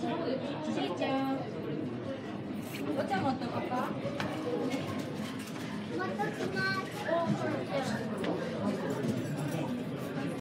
お茶持ったパパ。っとま。